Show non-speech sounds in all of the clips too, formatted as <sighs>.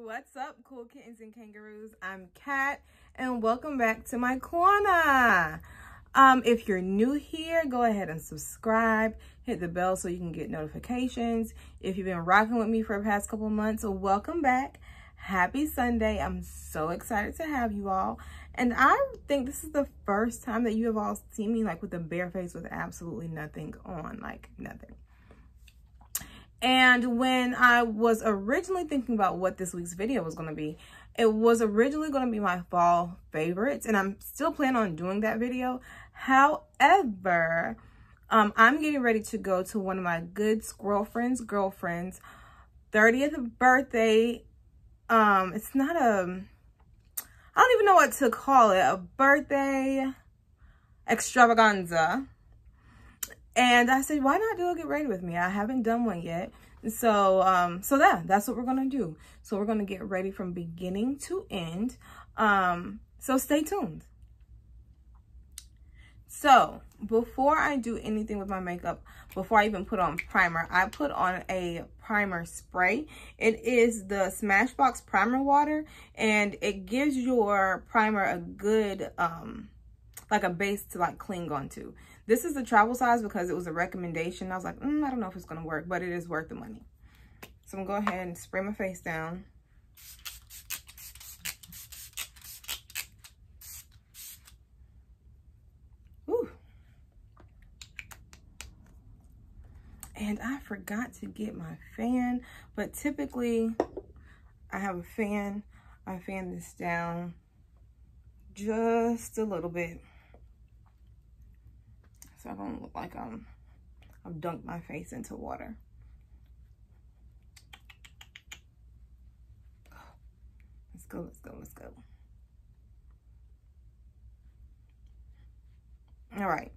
What's up, cool kittens and kangaroos? I'm Kat, and welcome back to my corner. Um, if you're new here, go ahead and subscribe. Hit the bell so you can get notifications. If you've been rocking with me for the past couple months, welcome back. Happy Sunday. I'm so excited to have you all. And I think this is the first time that you have all seen me like with a bare face with absolutely nothing on, like nothing. And when I was originally thinking about what this week's video was going to be, it was originally going to be my fall favorites. And I'm still planning on doing that video. However, um, I'm getting ready to go to one of my good girlfriend's girlfriends, 30th birthday. Um, it's not a, I don't even know what to call it, a birthday extravaganza and I said, why not do a get ready with me? I haven't done one yet. So, um, so yeah, that's what we're going to do. So we're going to get ready from beginning to end. Um, so stay tuned. So before I do anything with my makeup, before I even put on primer, I put on a primer spray. It is the Smashbox Primer Water, and it gives your primer a good, um, like a base to like cling onto. This is the travel size because it was a recommendation. I was like, mm, I don't know if it's going to work, but it is worth the money. So I'm going to go ahead and spray my face down. Whew. And I forgot to get my fan, but typically I have a fan. I fan this down just a little bit so I don't look like I'm, I've dunked my face into water. Let's go, let's go, let's go. All right,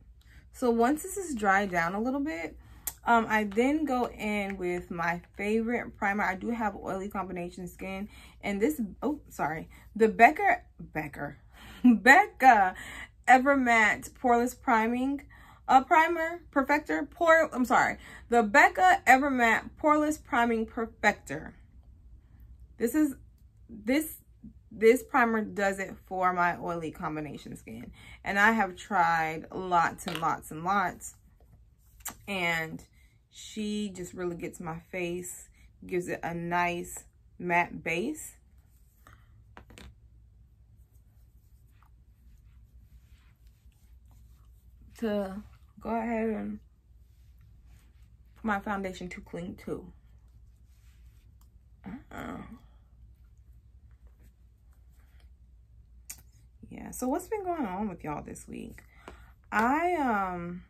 so once this is dried down a little bit, um, I then go in with my favorite primer. I do have oily combination skin. And this, oh, sorry. The <laughs> Becca, Becca, Becca Evermatte Poreless Priming a primer perfector pore i'm sorry the becca evermatte poreless priming perfector. This is this this primer does it for my oily combination skin. And i have tried lots and lots and lots. And she just really gets my face gives it a nice matte base. To go ahead and put my foundation to clean too. Uh -uh. Yeah, so what's been going on with y'all this week? I, um,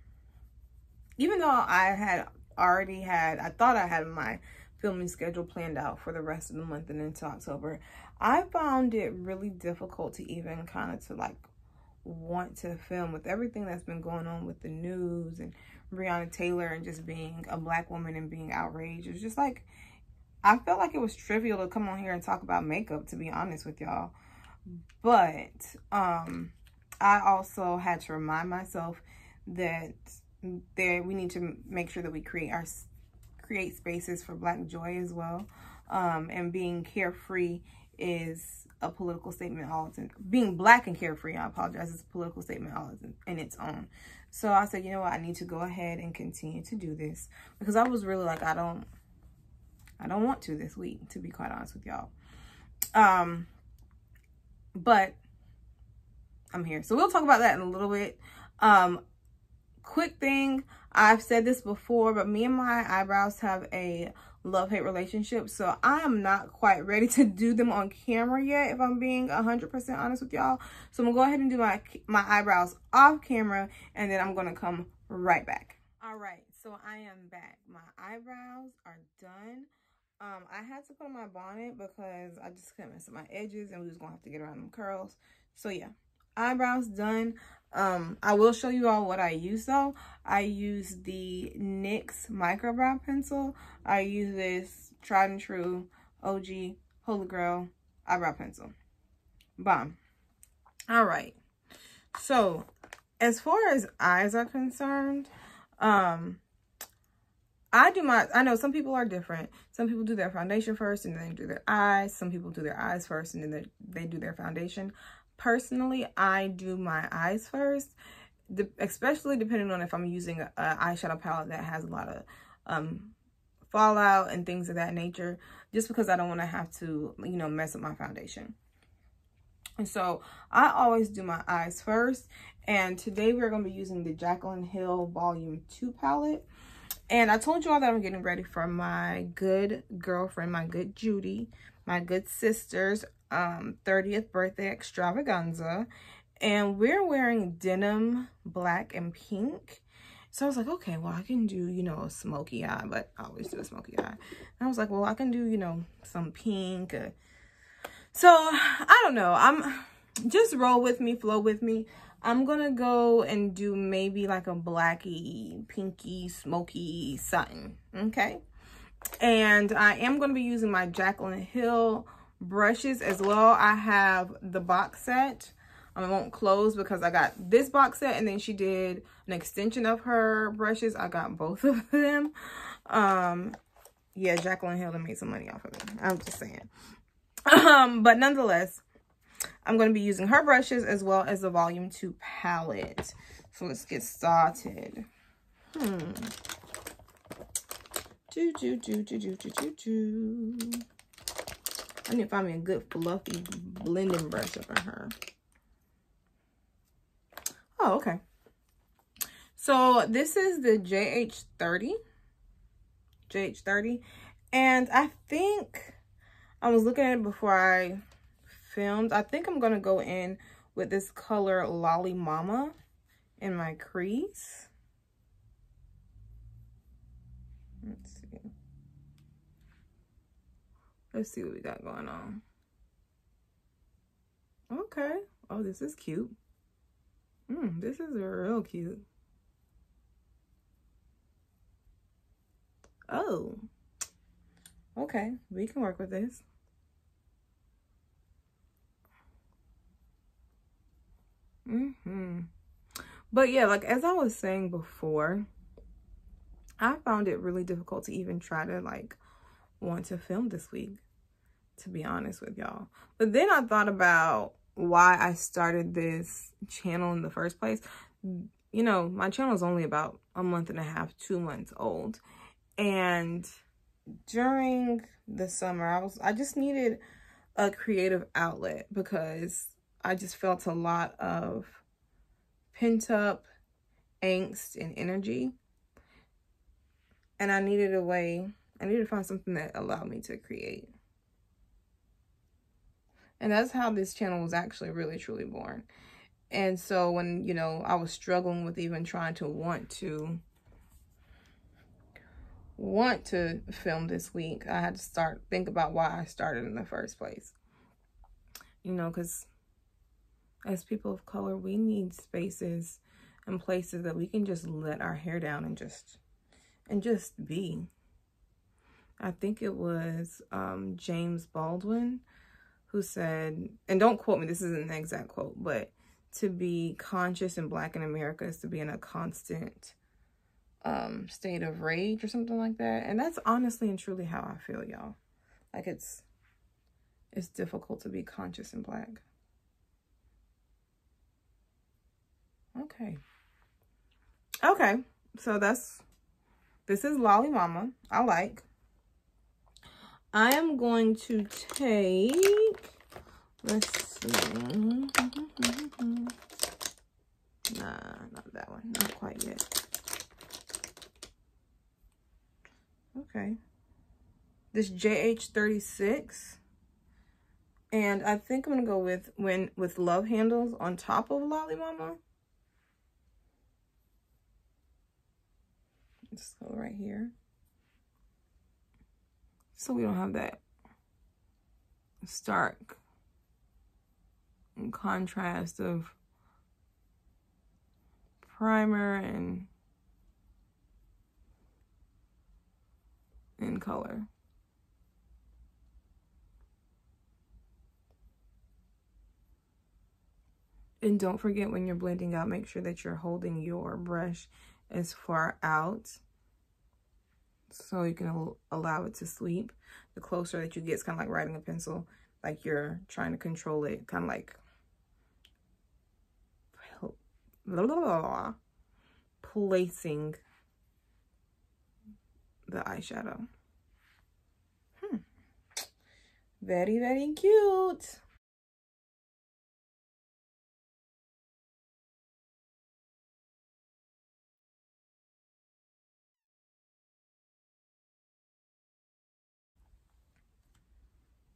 even though I had already had, I thought I had my filming schedule planned out for the rest of the month and into October, I found it really difficult to even kind of to like want to film with everything that's been going on with the news and Breonna Taylor and just being a black woman and being outraged. It was just like, I felt like it was trivial to come on here and talk about makeup, to be honest with y'all. But um, I also had to remind myself that there we need to make sure that we create our create spaces for black joy as well. Um, and being carefree is a political statement all its being black and carefree i apologize it's a political statement all in its own. So i said you know what i need to go ahead and continue to do this because i was really like i don't i don't want to this week to be quite honest with y'all. Um but i'm here. So we'll talk about that in a little bit. Um quick thing i've said this before but me and my eyebrows have a love-hate relationship. So I am not quite ready to do them on camera yet, if I'm being 100% honest with y'all. So I'm to go ahead and do my, my eyebrows off camera, and then I'm to come right back. All right, so I am back. My eyebrows are done. Um, I had to put on my bonnet because I just couldn't mess up my edges, and we just to have to get around them curls. So yeah, eyebrows done. Um, I will show you all what I use though. I use the NYX Micro Brow Pencil. I use this tried and true OG Holy Grail eyebrow pencil. Bomb. All right. So as far as eyes are concerned, um, I do my, I know some people are different. Some people do their foundation first and then do their eyes. Some people do their eyes first and then they, they do their foundation. Personally, I do my eyes first, especially depending on if I'm using an eyeshadow palette that has a lot of um, fallout and things of that nature, just because I don't want to have to, you know, mess up my foundation. And so I always do my eyes first. And today we're going to be using the Jaclyn Hill Volume 2 palette. And I told you all that I'm getting ready for my good girlfriend, my good Judy, my good sister's um, 30th birthday extravaganza. And we're wearing denim, black, and pink. So I was like, okay, well, I can do, you know, a smoky eye, but I always do a smoky eye. And I was like, well, I can do, you know, some pink. Uh, so I don't know. I'm just roll with me, flow with me. I'm going to go and do maybe like a blacky, pinky, smoky something. Okay. And I am going to be using my Jaclyn Hill brushes as well. I have the box set. I won't close because I got this box set and then she did an extension of her brushes. I got both <laughs> of them. Um, yeah, Jaclyn Hill made some money off of me. I'm just saying. Um, but nonetheless, I'm going to be using her brushes as well as the Volume 2 palette. So let's get started. Hmm. Do, do, do, do, do, do, do, do. I need to find me a good fluffy blending brush for her. Oh, okay. So this is the JH30. JH30. And I think I was looking at it before I filmed. I think I'm going to go in with this color Lolly Mama in my crease. Let's see. Let's see what we got going on. Okay. Oh, this is cute. Hmm, this is real cute. Oh. Okay, we can work with this. Mm-hmm. But yeah, like as I was saying before, I found it really difficult to even try to like want to film this week, to be honest with y'all. But then I thought about why I started this channel in the first place. You know, my channel is only about a month and a half, two months old. And during the summer, I was I just needed a creative outlet because I just felt a lot of pent up angst and energy. And I needed a way, I needed to find something that allowed me to create. And that's how this channel was actually really truly born. And so when, you know, I was struggling with even trying to want to want to film this week, I had to start think about why I started in the first place. You know, because as people of color, we need spaces and places that we can just let our hair down and just and just be. I think it was um, James Baldwin who said, and don't quote me, this isn't an exact quote, but to be conscious in Black in America is to be in a constant um, state of rage or something like that. And that's honestly and truly how I feel, y'all. Like it's, it's difficult to be conscious in Black. Okay. Okay. So that's, this is Lolly Mama. I like. I am going to take, let's see. Nah, not that one. Not quite yet. Okay. This JH36. And I think I'm going to go with when with love handles on top of Lolly Mama. Let's go right here. So we don't have that stark contrast of primer and in color. And don't forget when you're blending out, make sure that you're holding your brush as far out so you can allow it to sleep. The closer that you get, it's kind of like writing a pencil, like you're trying to control it, kind of like blah, <laughs> blah, blah, placing the eyeshadow. Hmm. Very, very cute.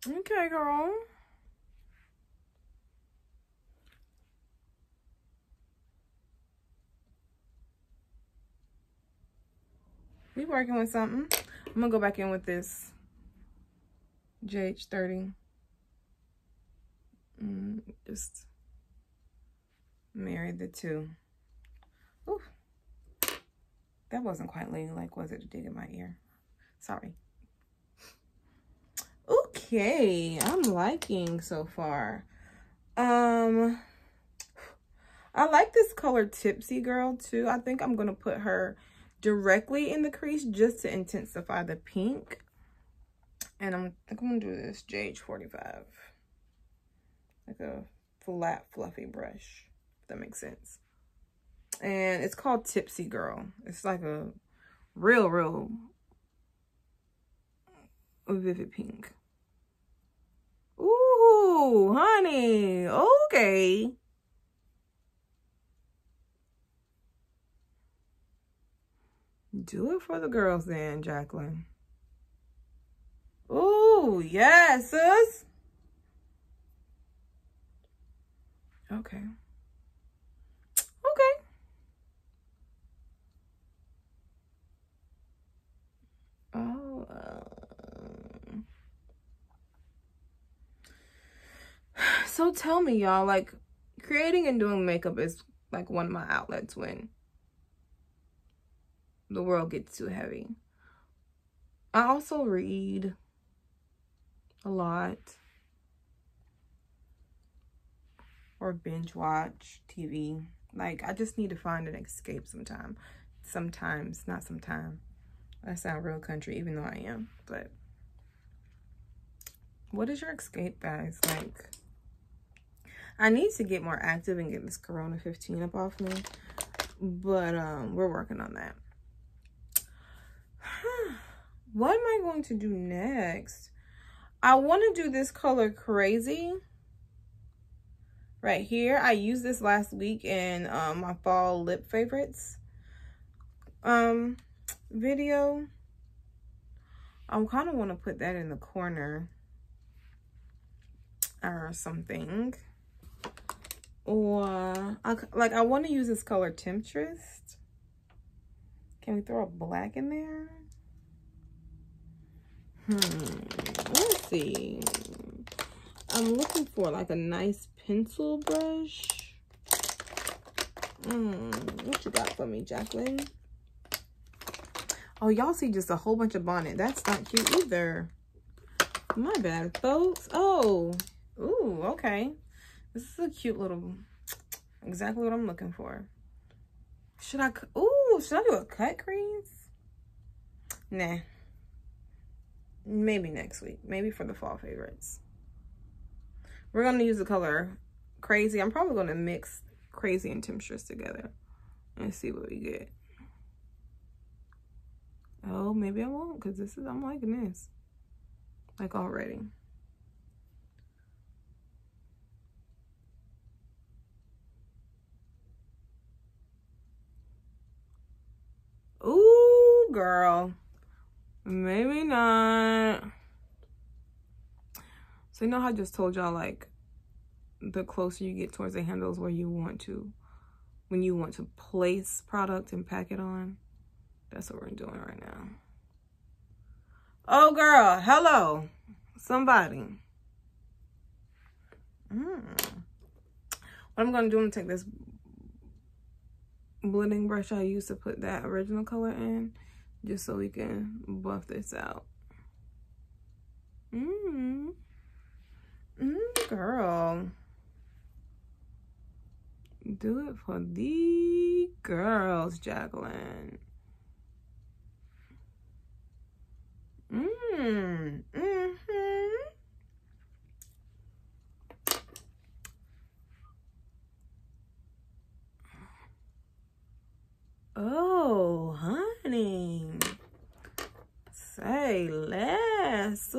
Okay, girl. We working with something. I'm gonna go back in with this JH30. Mm, just marry the two. Ooh. That wasn't quite ladylike, was it, to dig in my ear? Sorry. Okay, I'm liking so far. Um, I like this color Tipsy Girl too. I think I'm to put her directly in the crease just to intensify the pink. And I'm, I'm to do this JH45. Like a flat, fluffy brush, if that makes sense. And it's called Tipsy Girl. It's like a real, real vivid pink. Ooh, honey. Okay. Do it for the girls then, Jaclyn. Ooh, yes, sis. Okay. Oh, uh, so tell me, y'all, like, creating and doing makeup is like one of my outlets when the world gets too heavy. I also read a lot or binge watch TV. Like, I just need to find an escape sometime. Sometimes, not sometime. I sound real country, even though I am. But what is your escape, guys? Like, I need to get more active and get this Corona 15 up off me. But um, we're working on that. <sighs> what am I going to do next? I want to do this color Crazy. Right here. I used this last week in um, my fall lip favorites um, video. I kind of want to put that in the corner or something. Or, I, like, I want to use this color Temptress. Can we throw a black in there? Hmm, let's see. I'm looking for, like, a nice pencil brush. Hmm, what you got for me, Jaclyn? Oh, y'all see just a whole bunch of bonnet. That's not cute either. My bad, folks. Oh, ooh, okay. This is a cute little, <tsk> exactly what I'm looking for. Should I, ooh, should I do a cut crease? Nah. Maybe next week. Maybe for the fall favorites. We're going to use the color Crazy. I'm probably going to mix Crazy and Temptress together and see what we get. Oh, maybe I won't because this is, I'm liking this. Like already. Girl. Maybe not. So you know how I just told y'all like the closer you get towards the handles where you want to, when you want to place product and pack it on. That's what we're doing right now. Oh girl, hello. Somebody. Mm. What I'm gonna do, I'm gonna take this blending brush I used to put that original color in just so we can buff this out. Mmm. Mmm, girl. Do it for the girls, Jaclyn. Mmm. Mm-hmm. mm-hmm. Oh, honey. Say less,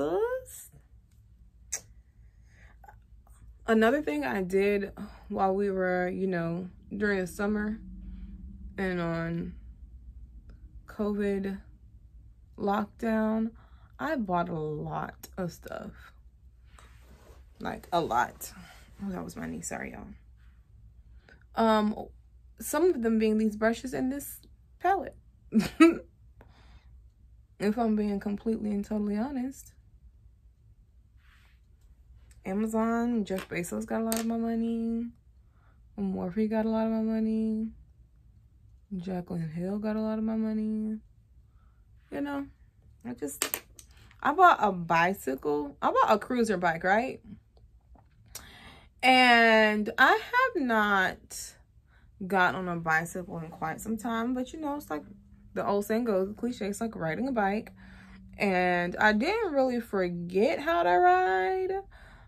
Another thing I did while we were, you know, during the summer and on COVID lockdown, I bought a lot of stuff. Like a lot. Oh, that was my knee. Sorry, y'all. Um, some of them being these brushes and this palette. <laughs> if I'm being completely and totally honest. Amazon, Jeff Bezos got a lot of my money. Morphe got a lot of my money. Jaclyn Hill got a lot of my money. You know, I just, I bought a bicycle. I bought a cruiser bike, right? And I have not got on a bicycle in quite some time, but you know, it's like the old saying goes, the cliche, it's like riding a bike. And I didn't really forget how to ride,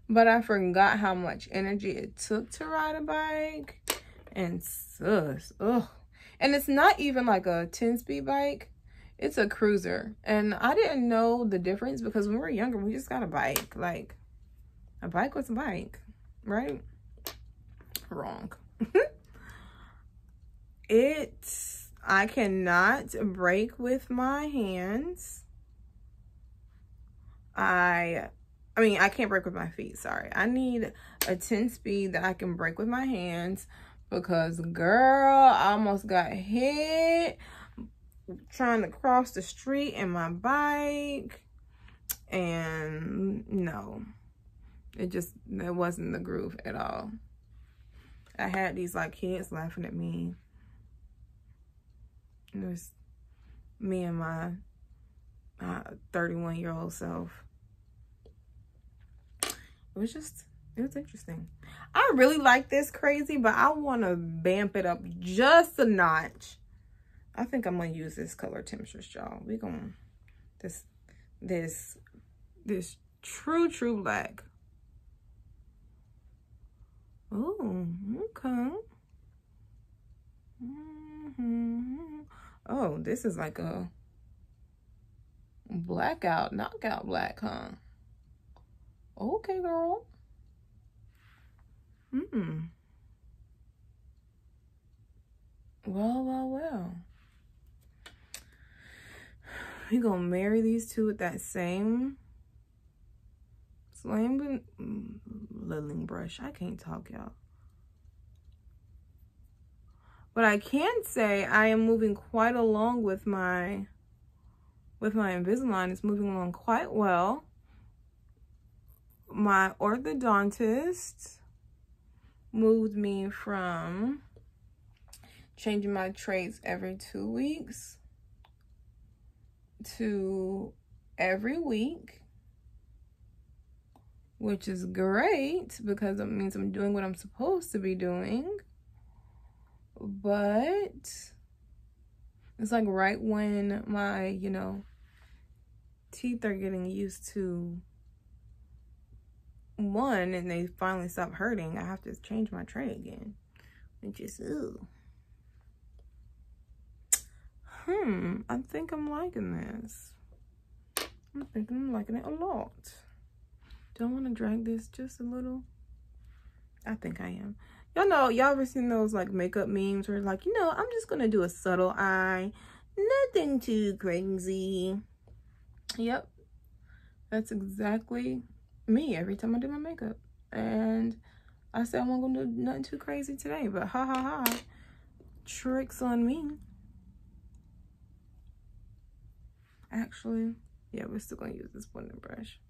but I forgot how much energy it took to ride a bike. And sus, ugh. And it's not even like a 10 speed bike. It's a cruiser. And I didn't know the difference because when we were younger, we just got a bike. Like, a bike was a bike, right? Wrong. <laughs> it I cannot brake with my hands. I I mean, I can't brake with my feet, sorry. I need a 10 speed that I can brake with my hands because girl, I almost got hit trying to cross the street in my bike and no, it just, it wasn't the groove at all. I had these like kids laughing at me. It was me and my 31 uh, year old self. It was just, it was interesting. I really like this crazy, but I want to vamp it up just a notch. I think I'm going to use this color temptress, y'all. we going to, this, this, this true, true black. Oh, okay. Mm -hmm. Oh, this is like a blackout, knockout black, huh? Okay, girl. Hmm. Well, well, well. <sighs> We gonna marry these two with that same same mm, mm, mm, littling brush. I can't talk, y'all. But I can say I am moving quite along with my with my Invisalign. It's moving along quite well my orthodontist moved me from changing my trays every two weeks to every week, which is great because it means I'm doing what I'm supposed to be doing. But it's like right when my, you know, teeth are getting used to one and they finally stop hurting, I have to change my tray again. Which is, ooh. Hmm, I think I'm liking this. I'm thinking I'm liking it a lot. Do I want to drag this just a little? I think I am. Y'all know, y'all ever seen those like makeup memes where like, you know, I'm just to do a subtle eye. Nothing too crazy. Yep. That's exactly me every time I do my makeup. And I said I wasn't gonna do nothing too crazy today, but ha ha ha. Tricks on me. Actually, yeah, we're still gonna use this blending brush.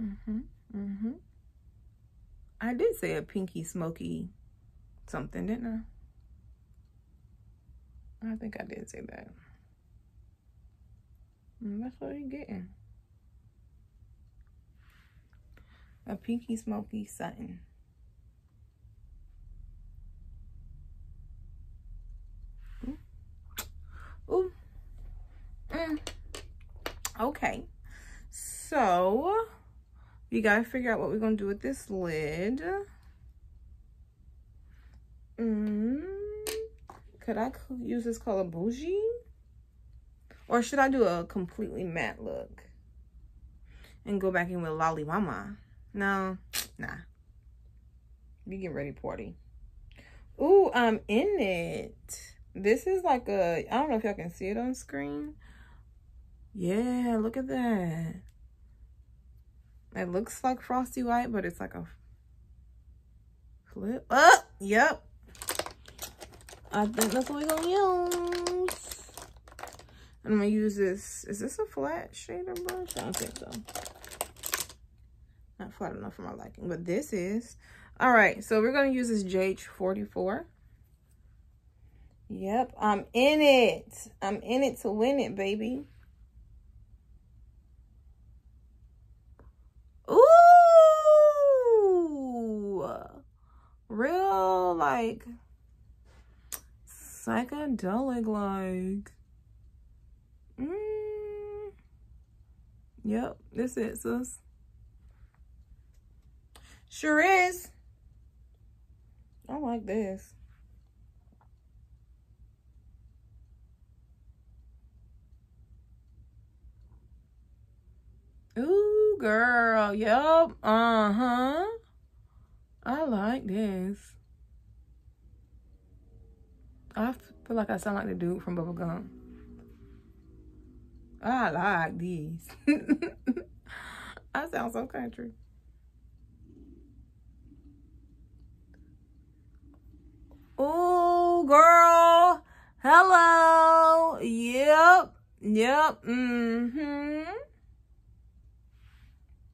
Mm-hmm. mhm. I did say a pinky smoky something, didn't I? I think I did say that. And that's what you're getting. A pinky smoky something. Ooh. Mm. Okay. So we got to figure out what we're to do with this lid. Mm, could I use this color Bougie? Or should I do a completely matte look? And go back in with Lolly Mama? No, <tsk> nah. We get ready, party. Ooh, I'm in it. This is like a, I don't know if y'all can see it on screen. Yeah, look at that. It looks like Frosty White, but it's like a flip. Oh, yep. I think that's what we're to use. I'm to use this. Is this a flat shader brush? I don't think so. Not flat enough for my liking, but this is. All right, so we're going to use this JH44. Yep, I'm in it. I'm in it to win it, baby. Ooh! Real, like, psychedelic, like. Mm. Yep, this is sis. Sure is. I like this. Ooh, girl. Yep. Uh-huh. I like this. I feel like I sound like the dude from Bubblegum. I like these. <laughs> I sound so country. Oh, girl. Hello. Yep. Yep. Mm-hmm.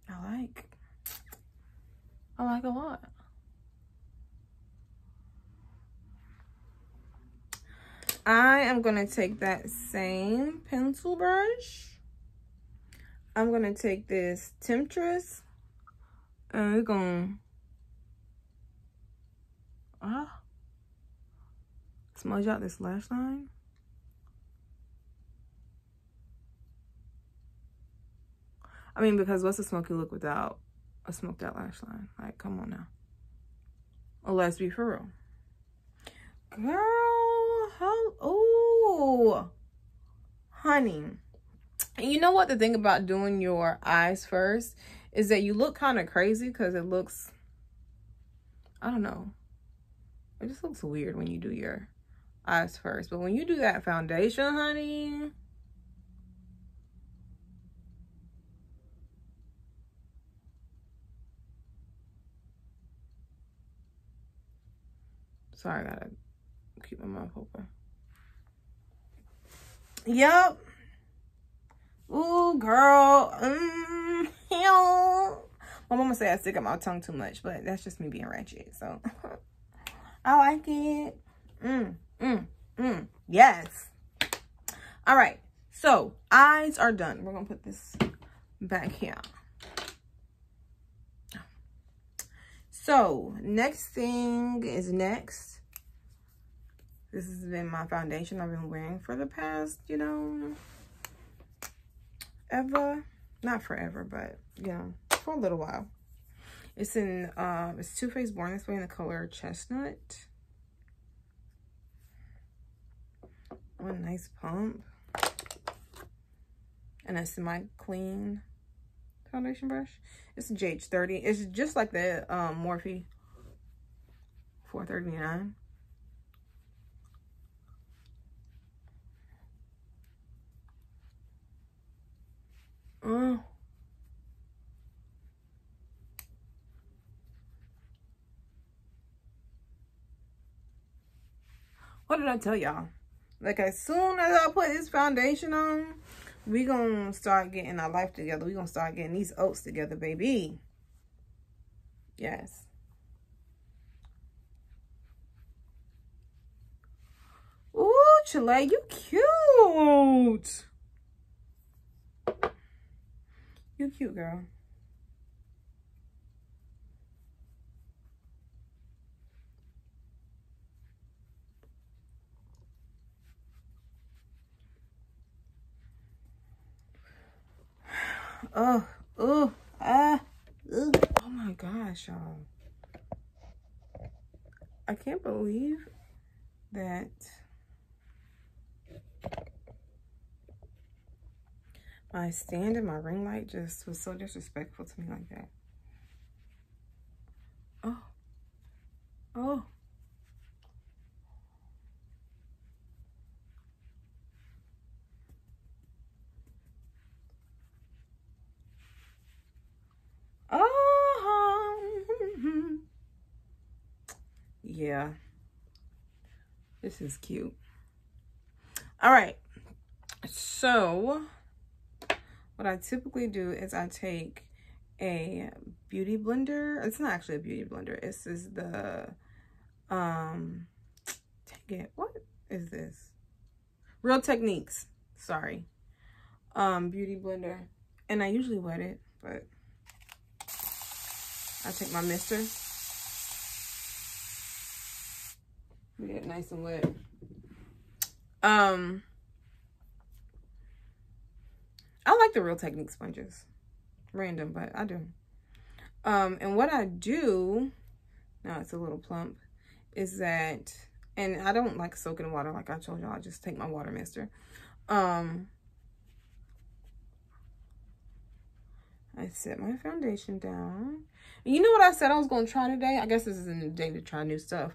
I like. I like a lot. I am going to take that same pencil brush. I'm going to take this Temptress and we're going to ah, smudge out this lash line. I mean, because what's a smoky look without a smoked out lash line? Like, come on now. Oh, let's be for real. Girl, how, oh, honey. And you know what the thing about doing your eyes first is that you look kind of crazy because it looks, I don't know. It just looks weird when you do your eyes first. But when you do that foundation, honey, Sorry, I gotta keep my mouth open. Yep. Ooh, girl. Mm, My mama say I stick out my tongue too much, but that's just me being ratchet. So <laughs> I like it. Mm, mm, mm. Yes. All right. So eyes are done. We're gonna put this back here. So next thing is next. This has been my foundation I've been wearing for the past, you know, ever. Not forever, but, you know, for a little while. It's in, uh, it's Too Faced Born This Way in the color Chestnut. One nice pump. And a semi-clean foundation brush. It's a JH30. It's just like the um, Morphe 439. Uh. What did I tell y'all? Like as soon as I put this foundation on, we gonna start getting our life together. we gonna start getting these oats together, baby. Yes. Ooh, Chile, you cute. You cute, girl. <sighs> Oh, oh, ah, ugh. oh my gosh, y'all. I can't believe that my stand and my ring light just was so disrespectful to me like that. Oh, oh. Oh. <laughs> yeah. This is cute. All right. So, what I typically do is I take a beauty blender. It's not actually a beauty blender. This is the, um, take it. What is this? Real Techniques. Sorry. Um, beauty blender. And I usually wet it, but I take my mister Get it nice and wet. Um, I like the Real Technique sponges. Random, but I do. Um, and what I do, now it's a little plump, is that, and I don't like soaking water like I told y'all. I just take my water mister. Um, I set my foundation down. You know what I said I was going to try today? I guess this is a new day to try new stuff.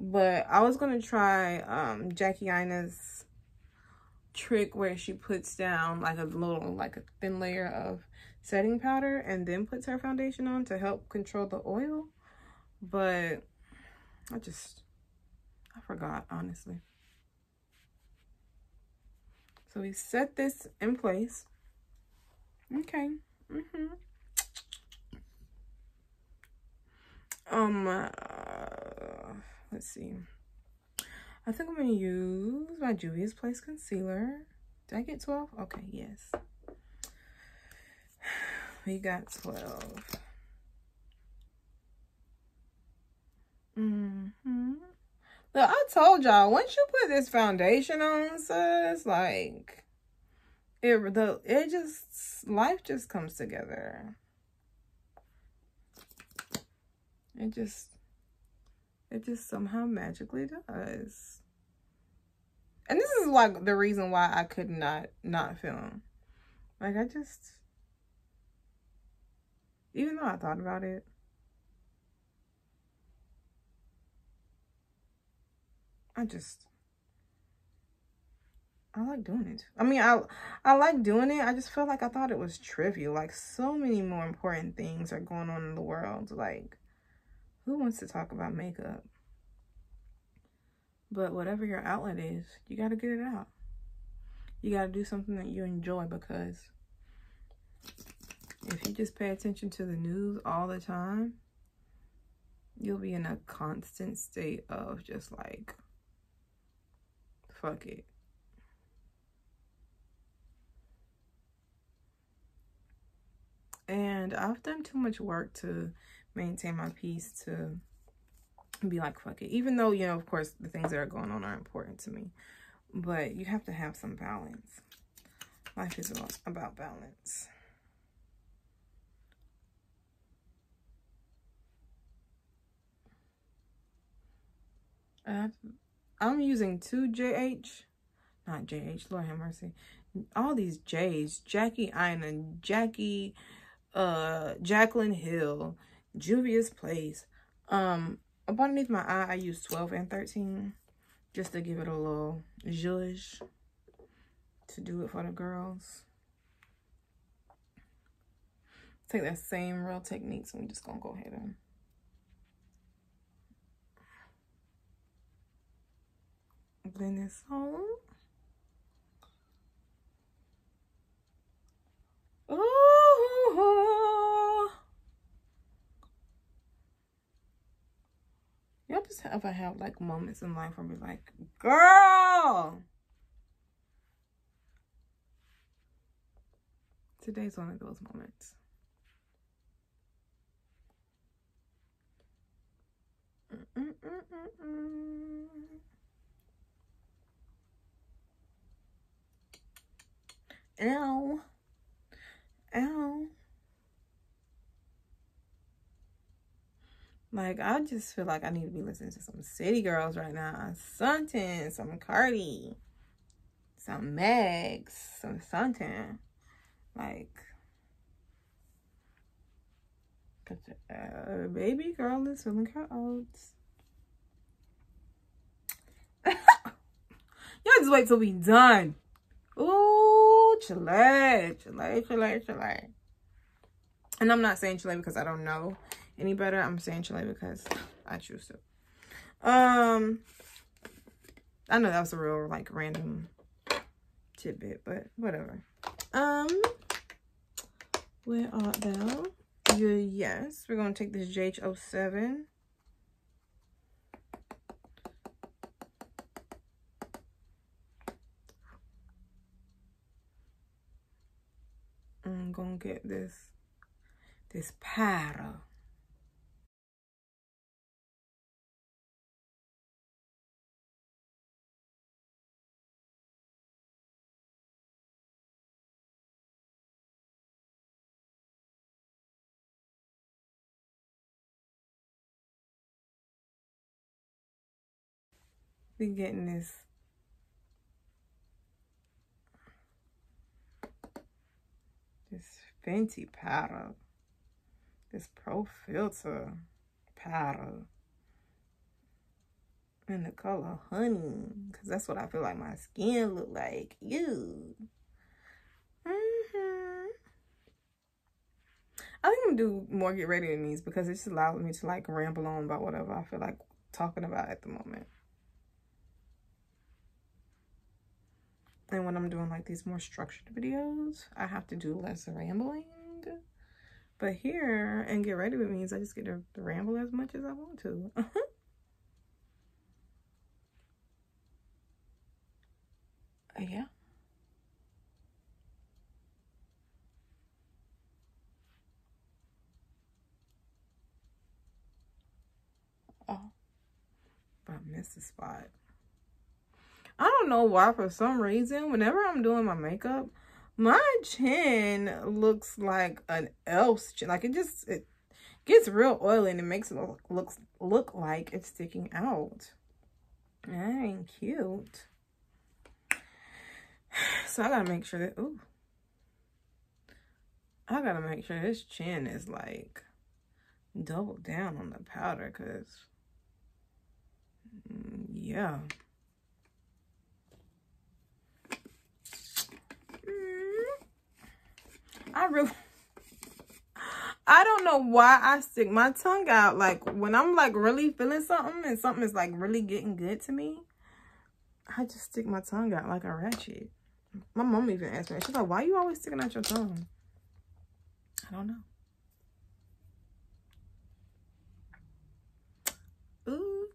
But I was going to try um, Jackie Aina's trick where she puts down like a little, like a thin layer of setting powder and then puts her foundation on to help control the oil. But I just, I forgot, honestly. So we set this in place. Okay. Mm -hmm. Um, uh, Let's see. I think I'm going to use my Juvia's Place Concealer. Did I get 12? Okay, yes. <sighs> We got 12. Mm-hmm. Look, I told y'all, once you put this foundation on, sis, like, it, the, it just, life just comes together. It just, it just somehow magically does. And this is like the reason why I could not not film. Like I just even though I thought about it, I just I like doing it. I mean, I I like doing it. I just felt like I thought it was trivial. Like so many more important things are going on in the world. Like who wants to talk about makeup? But whatever your outlet is, you got to get it out. You got to do something that you enjoy because if you just pay attention to the news all the time, you'll be in a constant state of just like, fuck it. And I've done too much work to maintain my peace to be like, fuck it. Even though, you know, of course, the things that are going on are important to me. But you have to have some balance. Life is about balance. Uh, I'm using two JH, not JH, Lord have mercy. All these J's, Jackie Aina, Jackie, uh, Jaclyn Hill, Juvia's Place. Um, up underneath my eye, I use 12 and 13 just to give it a little zhuzh to do it for the girls. Take that same real technique, so I'm just gonna go ahead and blend this on. Just ever have like moments in life where we're like, girl. Today's one of those moments. Mm -mm -mm Ow. Ow. Like, I just feel like I need to be listening to some City Girls right now. Something, some Cardi, some Megs, some something. Like, uh, baby girl is feeling her oats. <laughs> Y'all just wait till we done. Ooh, Chile, Chile, Chile, Chile. And I'm not saying Chile because I don't know any better. I'm saying Chile because I choose to. Um, I know that was a real like random tidbit, but whatever. Um, where art thou? Yeah, yes, we're gonna take this JH07. I'm gonna get this this powder. We getting this this Fenty powder, this Pro Filt'r powder in the color honey, because that's what I feel like my skin look like. You. Mm-hmm. I think I'm gonna do more get ready with these because it just allows me to like ramble on about whatever I feel like talking about at the moment. And when I'm doing like these more structured videos, I have to do less rambling. But here and get ready with me's I just get to ramble as much as I want to. <laughs> Uh, yeah. Oh, but I missed the spot. Don't know why, for some reason, whenever I'm doing my makeup, my chin looks like an elf's chin. Like, it just, it gets real oily and it makes it look, looks, look like it's sticking out. That ain't cute. So I gotta make sure that, ooh. I gotta make sure this chin is like double down on the powder because, mm, yeah. I really, I don't know why I stick my tongue out. Like when I'm like really feeling something and something is like really getting good to me, I just stick my tongue out like a ratchet. My mom even asked me, she's like, why you always sticking out your tongue? I don't know.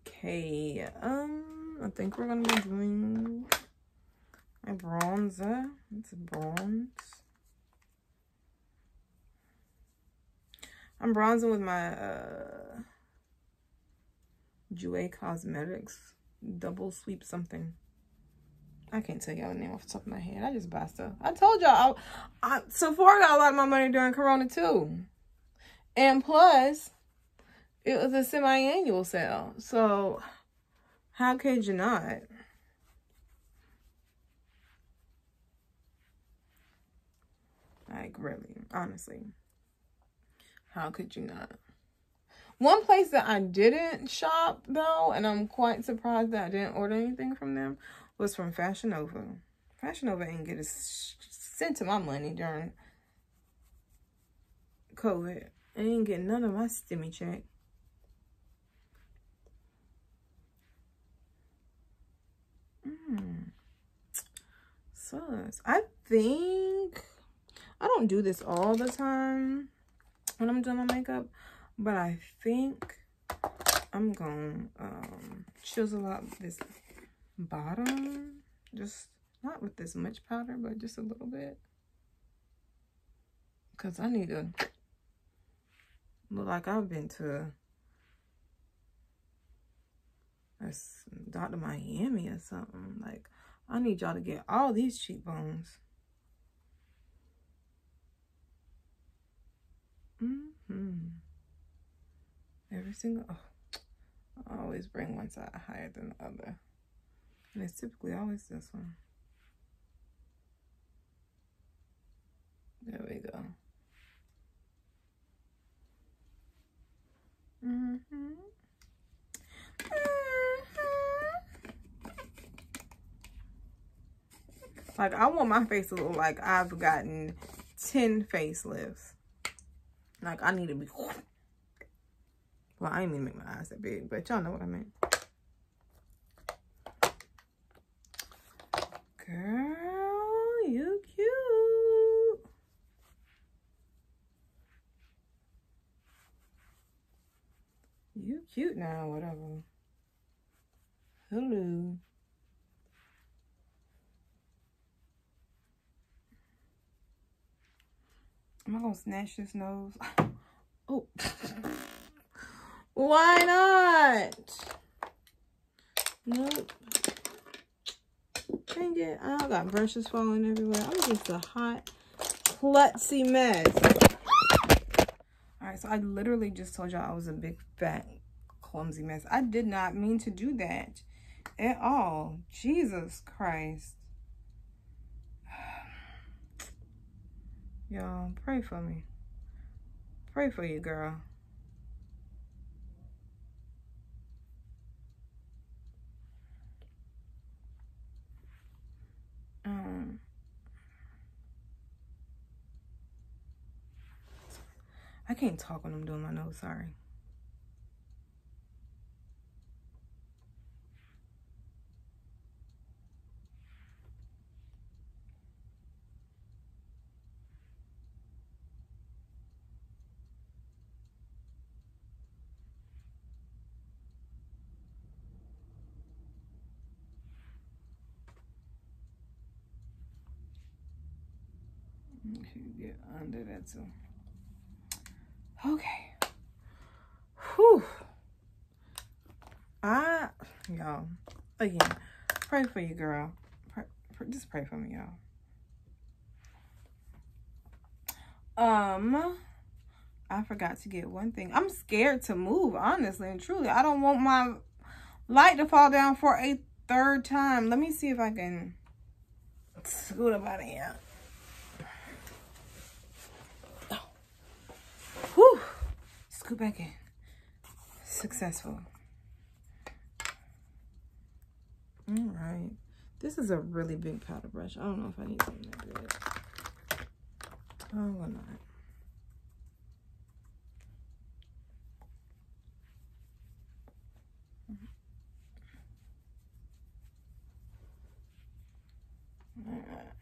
Okay, um, I think we're gonna be doing a bronzer. It's a bronze. I'm bronzing with my uh, Jouer Cosmetics Double Sweep something. I can't tell y'all the name off the top of my head. I just buy stuff. I told y'all, I, I, Sephora got a lot of my money during Corona too. And plus, it was a semi-annual sale. So, how could you not? Like, really, honestly. How could you not? One place that I didn't shop, though, and I'm quite surprised that I didn't order anything from them, was from Fashion Nova. Fashion Nova ain't get a cent of my money during COVID. I ain't get none of my stimmy check. Mm. Sus. I think I don't do this all the time I'm doing my makeup, but I think I'm gonna um, chisel out this bottom, just not with this much powder, but just a little bit. Because I need to look like I've been to a Dr. Miami or something. Like, I need y'all to get all these cheekbones. Mm hmm Every single, oh, I always bring one side higher than the other. And it's typically always this one. There we go. Mm -hmm. Like, I want my face to look like I've gotten 10 facelifts. Like, I need to be... Well, I didn't mean to make my eyes that big, but y'all know what I mean. Girl, you cute. You cute now, whatever. Hello. Am I gonna snatch this nose? <laughs> oh. Why not? Nope. Dang it. I got brushes falling everywhere. I'm just a hot, klutzy mess. Alright, so I literally just told y'all I was a big, fat, clumsy mess. I did not mean to do that at all. Jesus Christ. Y'all, pray for me. Pray for you, girl. Um, I can't talk when I'm doing my nose, sorry. get too. Okay. Whew. I, y'all, again, pray for you, girl. Pray, just pray for me, y'all. Um, I forgot to get one thing. I'm scared to move, honestly and truly. I don't want my light to fall down for a third time. Let me see if I can scoot up out of here. Whew. Scoot back in. Successful. All right. This is a really big powder brush. I don't know if I need something that big. Oh, why not? All right.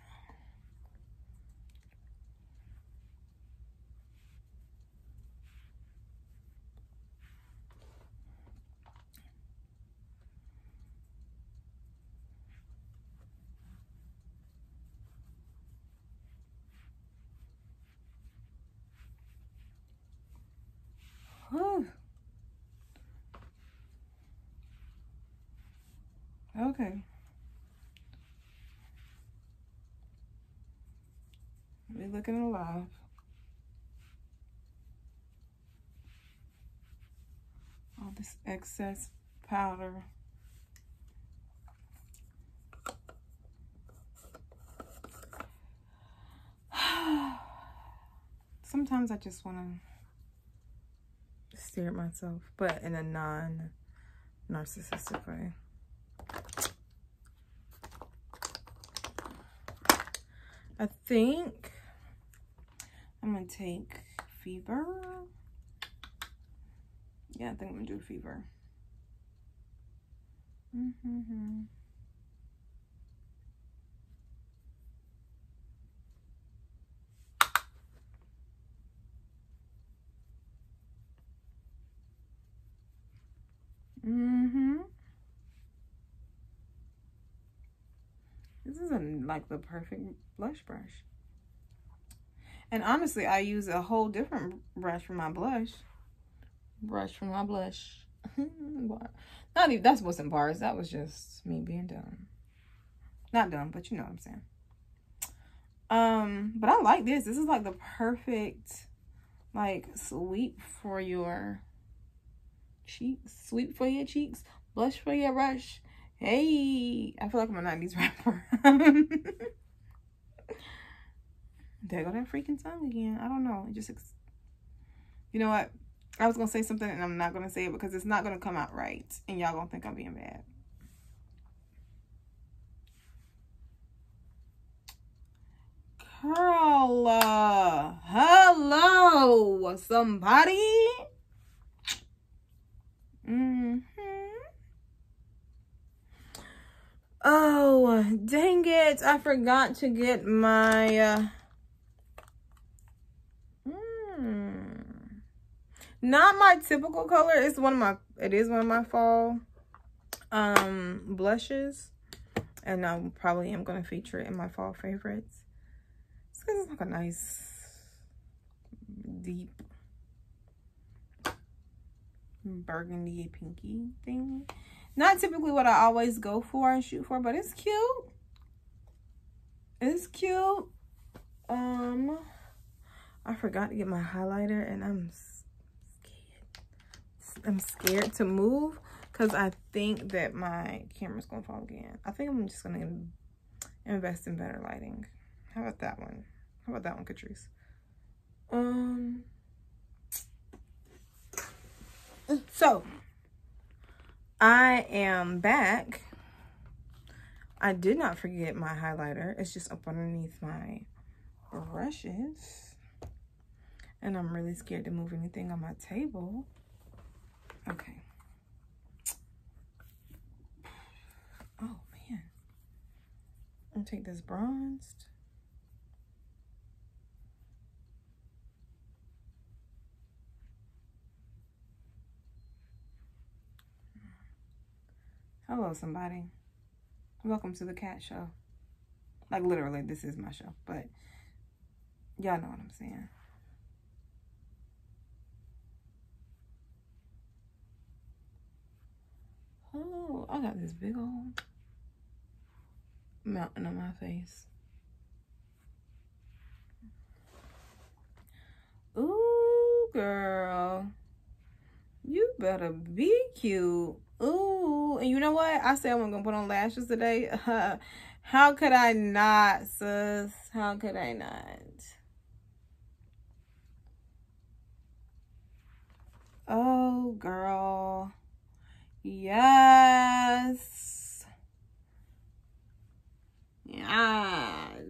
Okay. We looking alive. All this excess powder. <sighs> Sometimes I just want to stare at myself, but in a non-narcissistic way. I think I'm gonna take fever. Yeah, I think I'm gonna do fever. Mm -hmm. Mm-hmm. This is a, like the perfect blush brush. And honestly, I use a whole different brush for my blush. Brush for my blush. <laughs> Not even, that wasn't bars. That was just me being dumb. Not dumb, but you know what I'm saying. Um, but I like this. This is like the perfect, like, sweep for your cheeks, sweep for your cheeks, blush for your rush. Hey, I feel like I'm a 90s rapper. <laughs> there go that freaking song again. I don't know. It just, you know what? I was going to say something and I'm not going to say it because it's not going to come out right. And y'all going to think I'm being bad. Carla, hello, somebody. Mm hmm Oh, dang it. I forgot to get my... Uh, mm, not my typical color. It's one of my... It is one of my fall um, blushes. And I probably am going to feature it in my fall favorites. This is like a nice, deep burgundy pinky thing. Not typically what I always go for and shoot for, but it's cute. It's cute. Um, I forgot to get my highlighter and I'm scared. I'm scared to move because I think that my camera's going to fall again. I think I'm just going to invest in better lighting. How about that one? How about that one, Catrice? Um. So, I am back. I did not forget my highlighter. It's just up underneath my brushes. And I'm really scared to move anything on my table. Okay. Oh, man. I'm take this bronzed. Hello, somebody. Welcome to the Kat show. Like, literally, this is my show, but y'all know what I'm saying. Oh, I got this big old mountain on my face. Ooh, girl. You better be cute. Ooh, and you know what? I said I'm gonna put on lashes today. Uh, <laughs> how could I not, sis? How could I not? Oh, girl. Yes. Yes.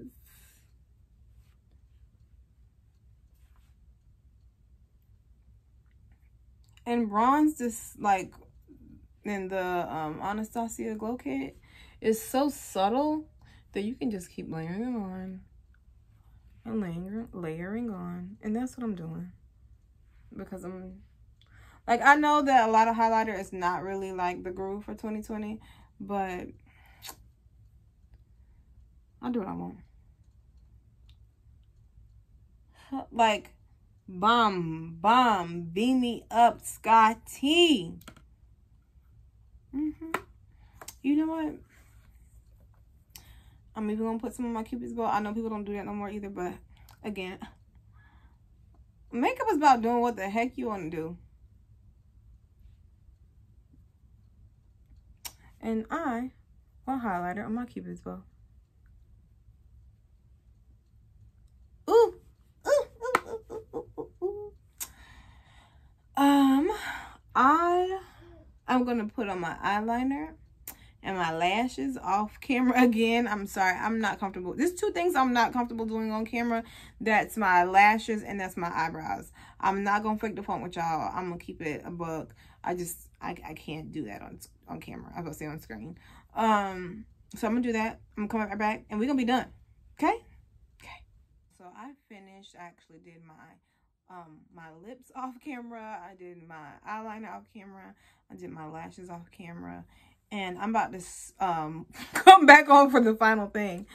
And bronze just like in the um, Anastasia Glow Kit is so subtle that you can just keep layering on and layering, layering on. And that's what I'm doing. Because I'm, like, I know that a lot of highlighter is not really, like, the groove for 2020. But I'll do what I want. Like, bomb, bomb, beam me up, Scotty. Mm-hmm. You know what? I'm even gonna put some of my Cupid's bow. I know people don't do that no more either, but again, makeup is about doing what the heck you want to do. And I want highlighter on my Cupid's bow. Ooh. Ooh, ooh, ooh, ooh, ooh. Um, I I'm going to put on my eyeliner and my lashes off camera <laughs> again. I'm sorry, I'm not comfortable. There's two things I'm not comfortable doing on camera. That's my lashes and that's my eyebrows. I'm not going to fake the funk with y'all. I'm going to keep it a book. I just, I, I can't do that on on camera. I was going to say on screen. Um, so I'm going to do that. I'm going to coming right back and we're going to be done. Okay? Okay. So I finished, I actually did my um my lips <laughs> off camera. I did my eyeliner off camera. I did my lashes off camera. And i'm about to um <laughs> come back on for the final thing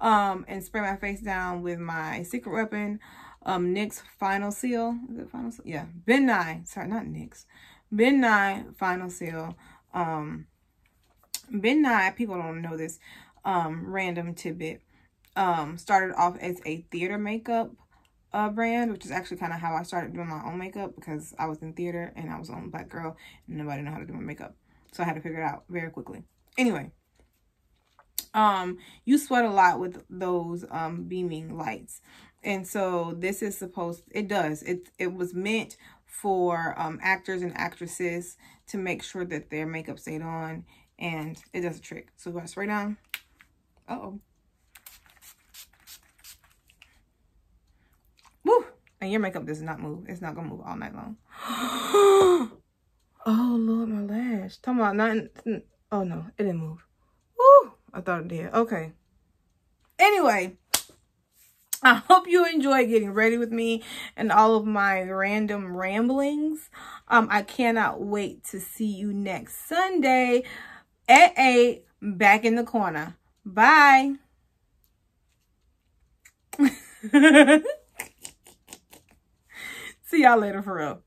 um and spray my face down with my secret weapon um nyx final seal. Is it final seal? Yeah ben nye. Sorry not nyx. Ben nye final seal. Um ben nye people don't know this um random tidbit um started off as a theater makeup uh, brand, which is actually kind of how I started doing my own makeup because I was in theater and I was on Black Girl and nobody knew how to do my makeup. So I had to figure it out very quickly. Anyway, um, you sweat a lot with those um, beaming lights. And so this is supposed, it does, it, it was meant for um, actors and actresses to make sure that their makeup stayed on and it does a trick. So go spray down. Uh-oh. Woo! And your makeup does not move. It's not gonna move all night long. <gasps> oh Lord, my lash. Talking about nothing. Oh no, it didn't move. Woo! I thought it did. Okay. Anyway, I hope you enjoy getting ready with me and all of my random ramblings. Um, I cannot wait to see you next Sunday at 8 back in the corner. Bye. <laughs> see y'all later for real.